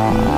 Yeah.